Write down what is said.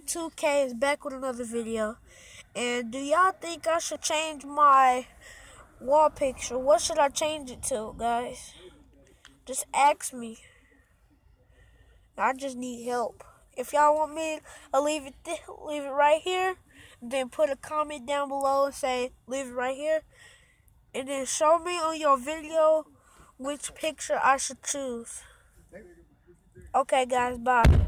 2K is back with another video. And do y'all think I should change my wall picture? What should I change it to, guys? Just ask me. I just need help. If y'all want me to leave it leave it right here, then put a comment down below and say leave it right here. And then show me on your video which picture I should choose. Okay guys, bye.